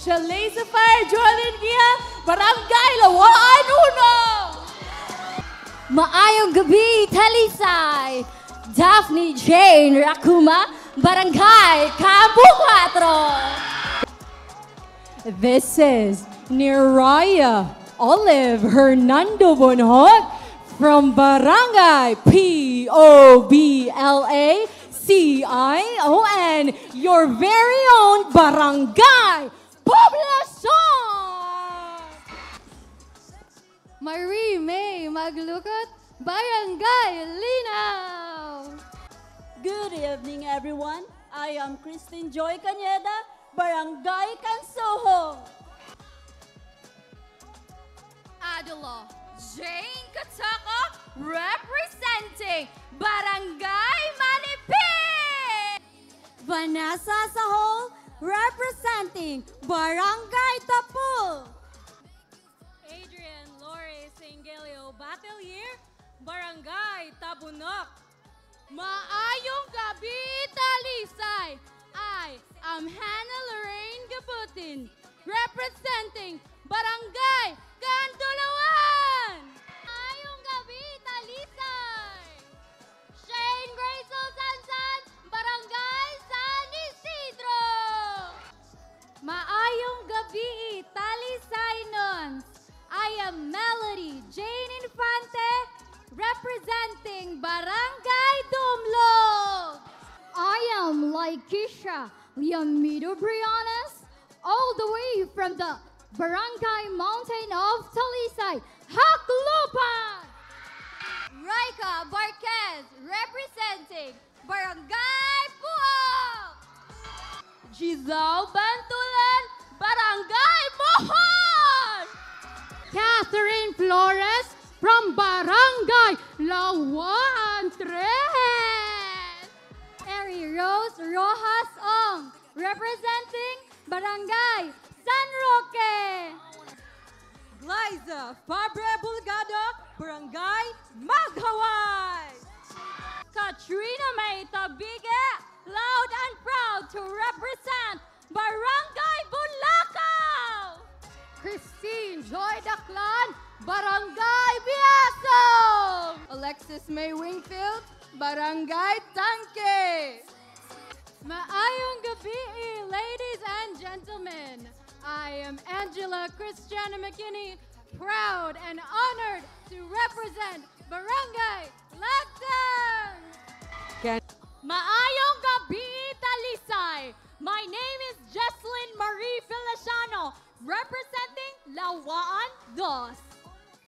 Shalisa Fire, Jordan Gia, Barangay Lawaan Uno! Maayong gabi, Talisay! Daphne Jane Rakuma, Barangay Campo 4. This is Niraya Olive Hernando Bonhot from Barangay P-O-B-L-A-C-I-O-N, your very own Barangay Marie May Maglukot, Barangay Linaw! Good evening, everyone. I am Christine Joy Cañeda, Barangay Kansoho. Adela Jane Katako, representing Barangay Manipid! Vanessa Sahol, representing Barangay Tapul! Singelio Batelier, Barangay Tabunok. Maayong gabi, Talisay! I am Hannah Lorraine Gabutin, representing Barangay Cantulawan! Representing Barangay Dumlog. I am Laikisha Liamido Brianas, all the way from the Barangay Mountain of Talisay, Jaclupan. Raika Barquez, representing Barangay Pooc. Giselle Bantulan, Barangay Mohon. Catherine Flores Barangay Lawaan Tres. Eri Rose Rojas Ong, representing Barangay San Roque. Liza Fabre Bulgado, Barangay Maghaway. Katrina May Tabige, loud and proud to represent Barangay Bulacao. Christine Joy Daclan, Barangay. Alexis May Wingfield, Barangay Tangke. Maayong gabi, ladies and gentlemen. I am Angela Christiana McKinney, proud and honored to represent Barangay Lagtang. Maayong gabi, Talisay. My name is Jesselyn Marie Feliciano, representing Lawaan Dos.